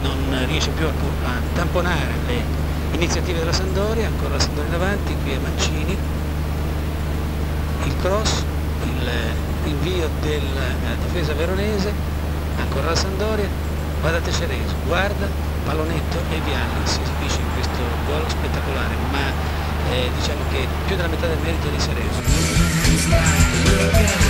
Non riesce più a, tamponare le iniziative della Sandoria, ancora la Sandoria in avanti, qui è Mancini, il cross, il rinvio della difesa veronese, ancora la Sandoria, guardate Cereso, guarda, pallonetto e Vialli si esibisce in questo gol spettacolare, ma eh, diciamo che più della metà del merito di Cereso. Look at